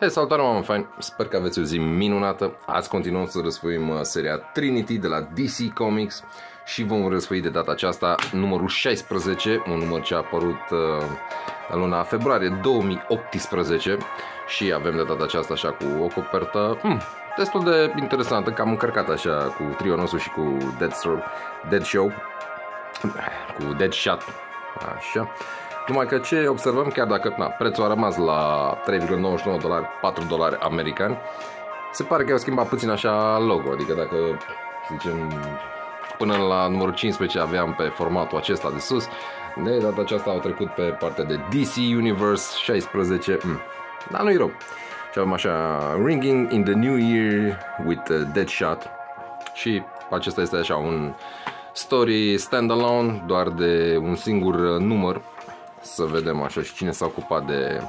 Hei, salutare oameni fain, sper că aveți o zi minunată. Azi continuăm să răsfoim uh, seria Trinity de la DC Comics și vom răsfoi de data aceasta numărul 16, un număr ce a apărut uh, în luna februarie 2018 și avem de data aceasta așa cu o copertă hmm, destul de interesantă, cam încărcată așa cu trio nostru și cu Dead, Dead Show, cu Dead Shot, așa. Numai că ce observăm, chiar dacă na, prețul a rămas la 3,99 dolari, 4 dolari americani, se pare că au schimbat puțin așa logo, adică dacă, să zicem, până la numărul 15 aveam pe formatul acesta de sus, de data aceasta au trecut pe partea de DC Universe 16, mm, dar nu-i rău. Și avem așa, Ringing in the New Year with Deadshot și acesta este așa un story standalone, doar de un singur număr să vedem așa și cine s-a ocupat de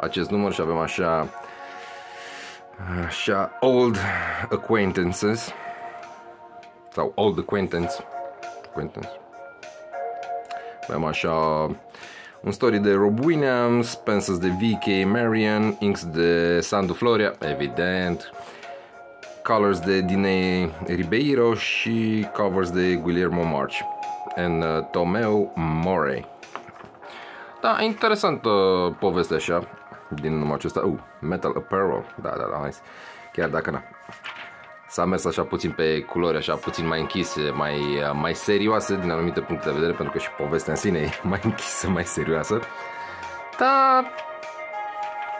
acest număr și avem așa așa old acquaintances sau old acquaintance acquaintance. Avem așa un story de Rob Williams, pencils de VK Marion, inks de Sandu Floria, evident, colors de Dine Ribeiro și covers de Guillermo March. And uh, Tomeu Morey. Da, interesantă uh, poveste așa, din numărul acesta. Uh, Metal Apparel, da, da, da, nice. Chiar dacă na. S-a mers așa puțin pe culori, așa puțin mai închise, mai, uh, mai serioase din anumite puncte de vedere, pentru că și povestea în sine e mai închisă, mai serioasă. Dar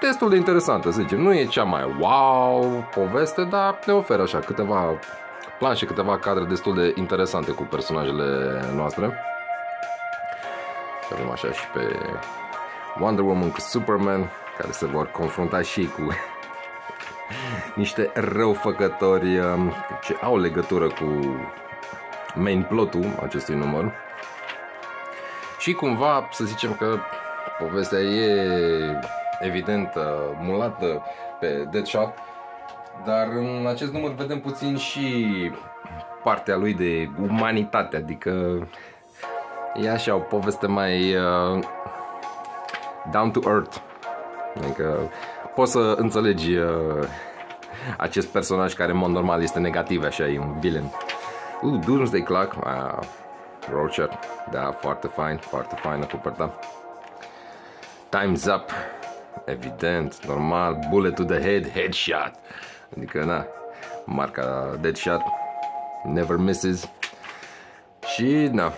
destul de interesantă, să zicem. Nu e cea mai wow poveste, dar ne oferă așa câteva planșe, câteva cadre destul de interesante cu personajele noastre avem așa și pe Wonder Woman cu Superman, care se vor confrunta și cu niște răufăcători um, ce au legătură cu main plotul acestui număr. Și cumva să zicem că povestea e evident mulată pe Deadshot, dar în acest număr vedem puțin și partea lui de umanitate, adică E așa o poveste mai uh, down to earth. Adică poți să înțelegi uh, acest personaj care în mod normal este negativ, așa, e un villain. Uh, Doomsday Clock, uh, Rocher, da, foarte fain, foarte faină coperta. Time's Up, evident, normal, bullet to the head, headshot. Adică, na, marca Deadshot, never misses. Și, na,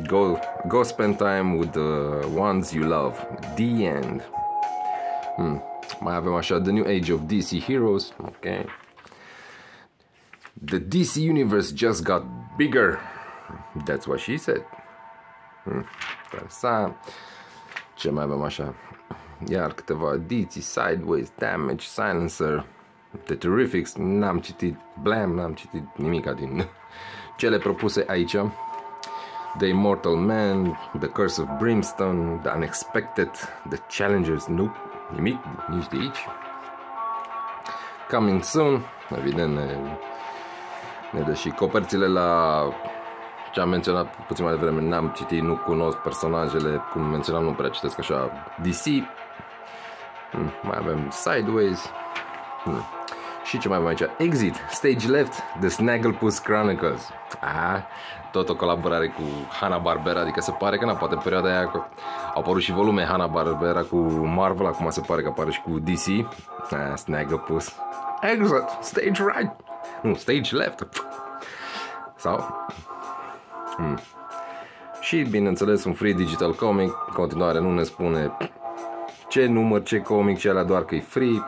Go, go spend time with the ones you love. The end. Hmm. Mai avem așa The New Age of DC Heroes. Ok. The DC Universe just got bigger. That's what she said. Hmm. Interesant. Ce mai avem așa? Iar câteva ediții, Sideways, Damage, Silencer, The Terrifics, n-am citit Blam, n-am citit nimica din cele propuse aici. The Immortal Man, The Curse of Brimstone, The Unexpected, The Challengers, nu, nimic, nici de aici. Coming Soon, evident ne, ne dă și coperțile la ce am menționat puțin mai devreme, n-am citit, nu cunosc personajele, cum menționam, nu prea citesc așa DC. Hmm, mai avem Sideways. Hmm. Și ce mai avem aici? Exit, Stage Left, The Snagglepuss Chronicles. Ah, tot o colaborare cu Hanna-Barbera, adică se pare că, na, poate în perioada aia au apărut și volume Hanna-Barbera cu Marvel, acum se pare că apare și cu DC. Ah, Snagglepuss. Exit, Stage Right. Nu, Stage Left. Sau? Hmm. Și, bineînțeles, un free digital comic, în continuare nu ne spune ce număr, ce comic, ce alea doar că e free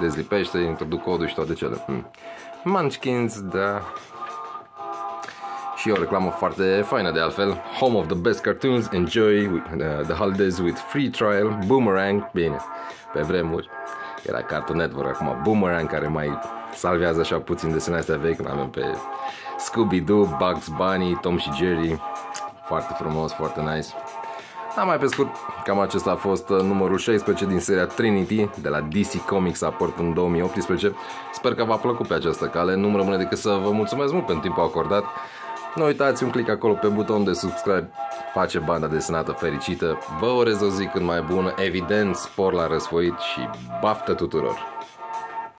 dezlipește, introduc codul și toate cele. Hmm. Munchkins, da. Și o reclamă foarte faină de altfel. Home of the best cartoons, enjoy with, uh, the holidays with free trial, Boomerang, bine, pe vremuri. Era Cartoon Network, acum Boomerang, care mai salvează așa puțin desenele astea vechi, avem pe Scooby-Doo, Bugs Bunny, Tom și Jerry. Foarte frumos, foarte nice. Da, mai pe scurt, cam acesta a fost uh, numărul 16 din seria Trinity de la DC Comics aport în 2018. Sper că v-a plăcut pe această cale. Nu-mi rămâne decât să vă mulțumesc mult pentru timpul acordat. Nu uitați un click acolo pe butonul de subscribe face banda desenată fericită. Vă urez o zi cât mai bună, evident spor la răsfoit și baftă tuturor!